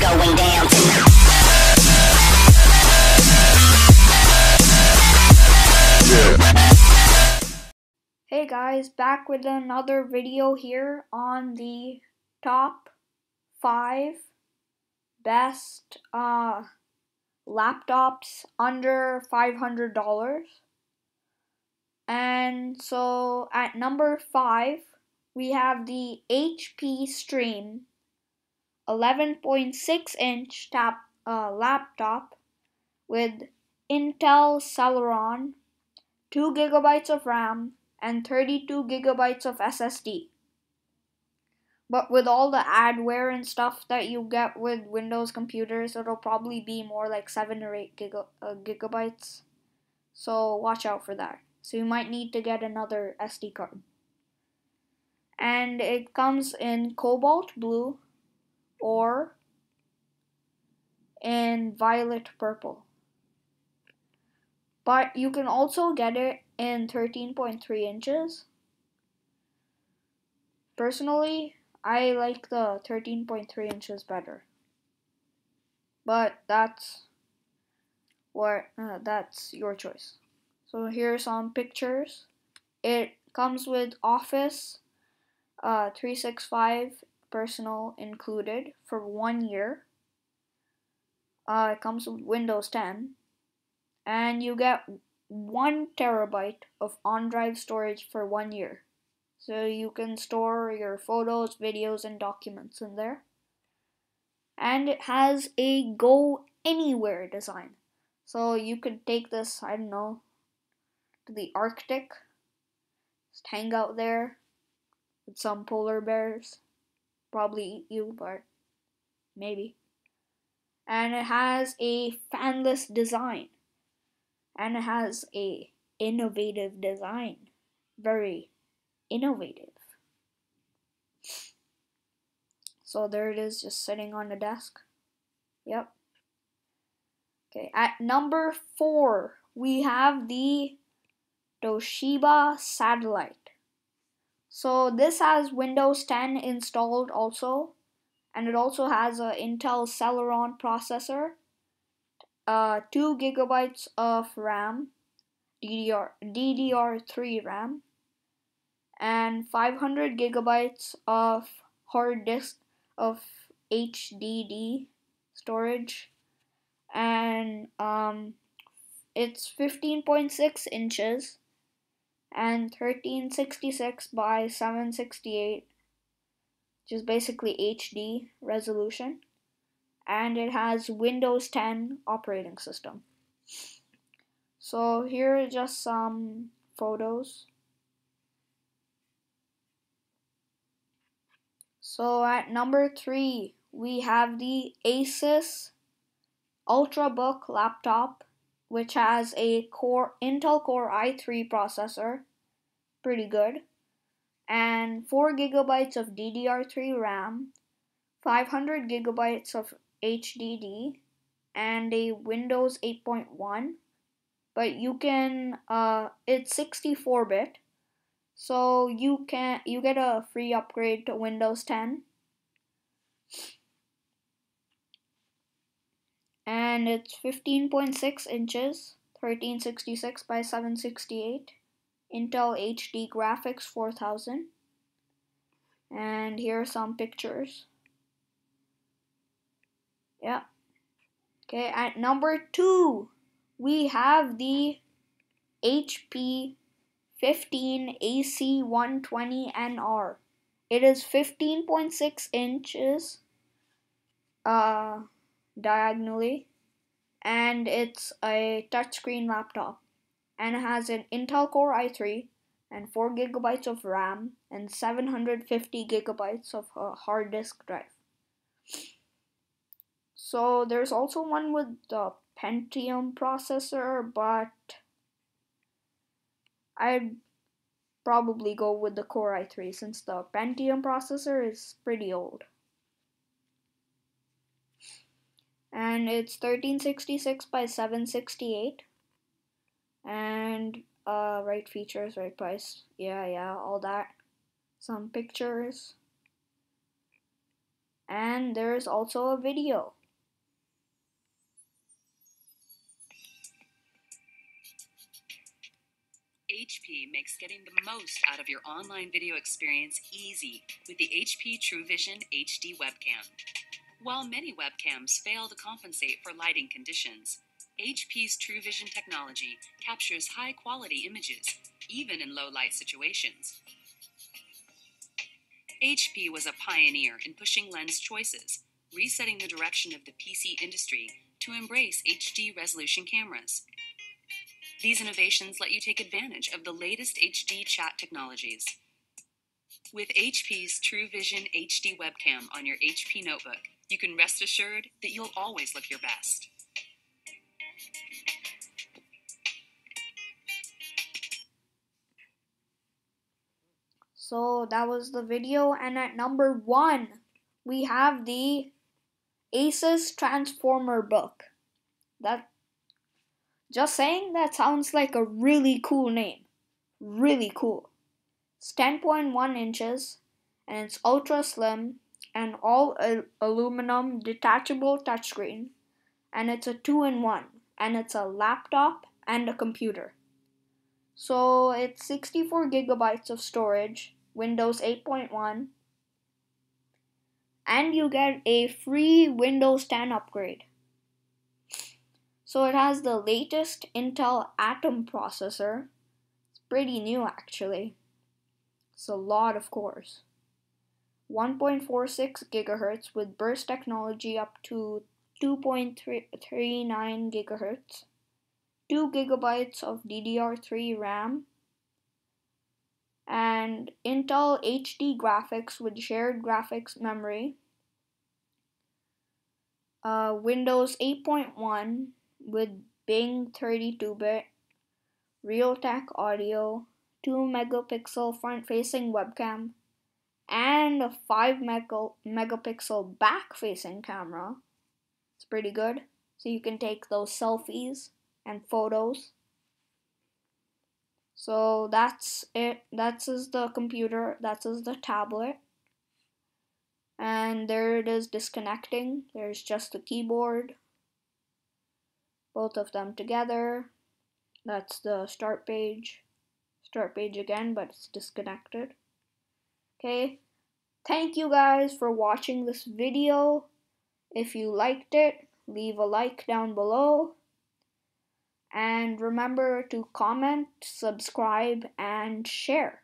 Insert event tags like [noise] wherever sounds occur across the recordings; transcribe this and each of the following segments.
Going down. Hey guys, back with another video here on the top 5 best uh, laptops under $500. And so at number 5, we have the HP Stream 11.6 inch tap, uh, laptop with Intel Celeron, 2 gigabytes of RAM, and 32 gigabytes of SSD. But with all the adware and stuff that you get with Windows computers, it'll probably be more like 7 or 8 giga, uh, gigabytes. So watch out for that. So you might need to get another SD card. And it comes in cobalt blue or in violet purple. But you can also get it in 13.3 inches. Personally, I like the 13.3 inches better. But that's what uh, that's your choice. So here are some pictures. It comes with Office uh, 365 Personal included for one year. Uh, it comes with Windows 10, and you get one terabyte of OneDrive storage for one year. So you can store your photos, videos, and documents in there. And it has a go anywhere design. So you could take this, I don't know, to the Arctic, just hang out there with some polar bears. Probably eat you, but maybe. And it has a fanless design. And it has a innovative design. Very innovative. So there it is just sitting on the desk. Yep. Okay at number four we have the toshiba satellite so this has windows 10 installed also and it also has an intel celeron processor uh, 2 gigabytes of RAM, DDR DDR3 RAM, and 500 gigabytes of hard disk of HDD storage, and um, it's 15.6 inches and 1366 by 768, which is basically HD resolution and it has Windows 10 operating system. So here are just some photos. So at number 3, we have the Asus Ultrabook laptop which has a Core Intel Core i3 processor, pretty good, and 4 gigabytes of DDR3 RAM, 500 gigabytes of HDD and a Windows 8.1 but you can uh it's 64 bit so you can you get a free upgrade to Windows 10 and it's 15.6 inches 1366 by 768 Intel HD graphics 4000 and here are some pictures yeah. Okay, at number two, we have the HP 15 AC120NR. It is 15.6 inches uh, diagonally, and it's a touchscreen laptop. And it has an Intel Core i3 and 4 gigabytes of RAM and 750 gigabytes of a hard disk drive. So there's also one with the Pentium processor, but I'd probably go with the Core i3 since the Pentium processor is pretty old. And it's 1366 by 768. And uh, right features, right price. Yeah, yeah, all that. Some pictures and there's also a video. HP makes getting the most out of your online video experience easy with the HP TrueVision HD webcam. While many webcams fail to compensate for lighting conditions, HP's TrueVision technology captures high quality images, even in low light situations. HP was a pioneer in pushing lens choices, resetting the direction of the PC industry to embrace HD resolution cameras. These innovations let you take advantage of the latest HD chat technologies. With HP's TrueVision HD webcam on your HP notebook, you can rest assured that you'll always look your best. So that was the video, and at number one, we have the Asus Transformer book. That just saying that sounds like a really cool name. Really cool. It's 10.1 inches and it's ultra slim and all aluminum detachable touchscreen and it's a 2 in 1 and it's a laptop and a computer. So it's 64 gigabytes of storage, Windows 8.1 and you get a free Windows 10 upgrade. So it has the latest Intel Atom processor. It's pretty new actually. It's a lot of cores. 1.46 gigahertz with burst technology up to 2.39 gigahertz. 2 gigabytes of DDR3 RAM and Intel HD graphics with shared graphics memory. Uh, Windows 8.1 with Bing 32-bit, Realtek audio, 2 megapixel front-facing webcam, and a 5 megapixel back-facing camera. It's pretty good. So you can take those selfies and photos. So that's it. That's is the computer. That's is the tablet. And there it is disconnecting. There's just the keyboard, both of them together. That's the start page. Start page again, but it's disconnected. Okay. Thank you guys for watching this video. If you liked it, leave a like down below. And remember to comment, subscribe, and share.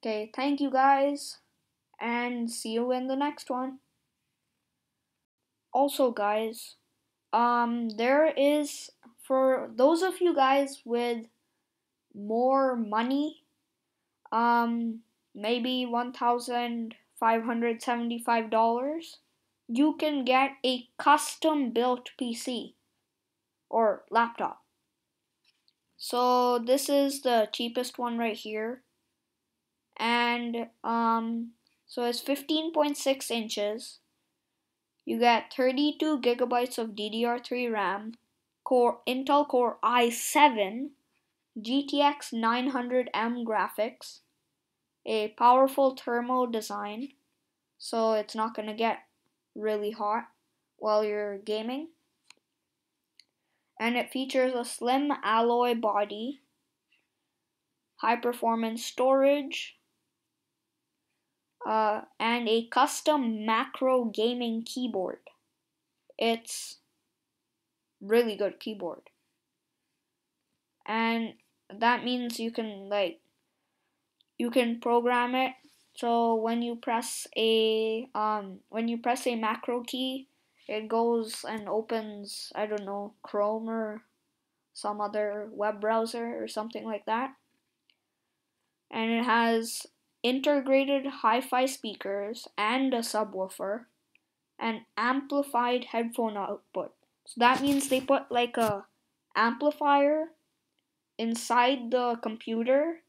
Okay, thank you guys, and see you in the next one. Also, guys, um there is for those of you guys with more money um maybe $1575 you can get a custom built PC or laptop. So this is the cheapest one right here. And um so it's 15.6 inches. You get 32 gigabytes of DDR3 RAM, Core Intel Core i7, GTX 900M graphics, a powerful thermal design, so it's not going to get really hot while you're gaming. And it features a slim alloy body, high performance storage, uh, and a custom macro gaming keyboard. It's really good keyboard. And that means you can like you can program it so when you press a um when you press a macro key it goes and opens I don't know Chrome or some other web browser or something like that. And it has integrated hi-fi speakers and a subwoofer and amplified headphone output. So that means they put like a amplifier inside the computer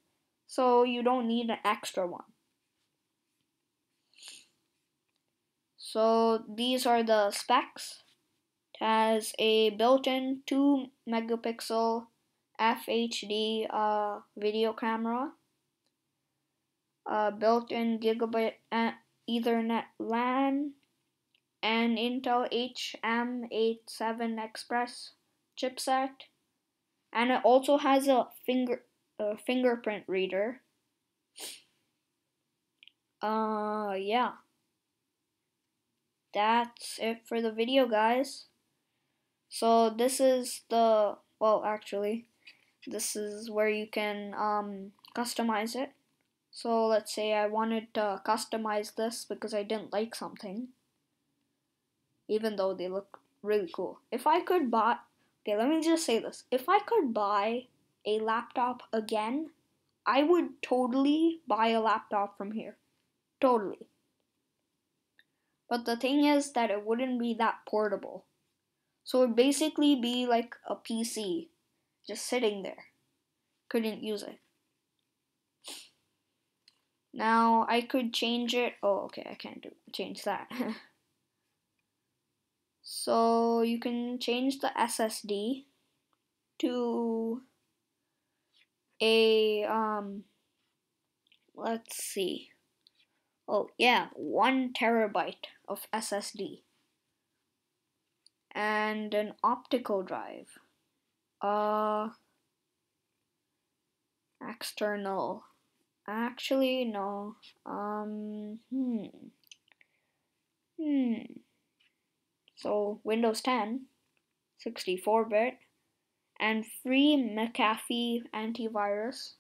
so you don't need an extra one. So these are the specs. It has a built-in 2 megapixel FHD uh, video camera uh, built-in gigabit Ethernet LAN an Intel HM87 Express chipset, and it also has a finger a fingerprint reader. Uh, yeah. That's it for the video, guys. So this is the well, actually, this is where you can um customize it. So let's say I wanted to customize this because I didn't like something, even though they look really cool. If I could buy, okay, let me just say this. If I could buy a laptop again, I would totally buy a laptop from here. Totally. But the thing is that it wouldn't be that portable. So it would basically be like a PC just sitting there. Couldn't use it. Now I could change it. Oh, okay, I can't do change that. [laughs] so you can change the SSD to a um let's see. Oh, yeah, 1 terabyte of SSD and an optical drive. Uh external Actually, no. Um, hmm. Hmm. So, Windows 10, 64 bit, and free McAfee antivirus.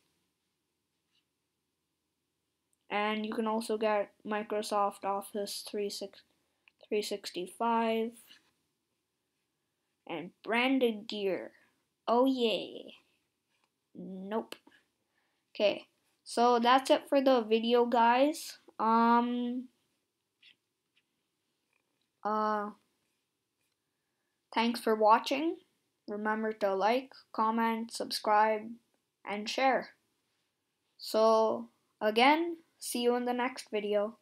And you can also get Microsoft Office 365 and branded gear. Oh, yay. Nope. Okay. So that's it for the video, guys. Um, uh, thanks for watching. Remember to like, comment, subscribe, and share. So, again, see you in the next video.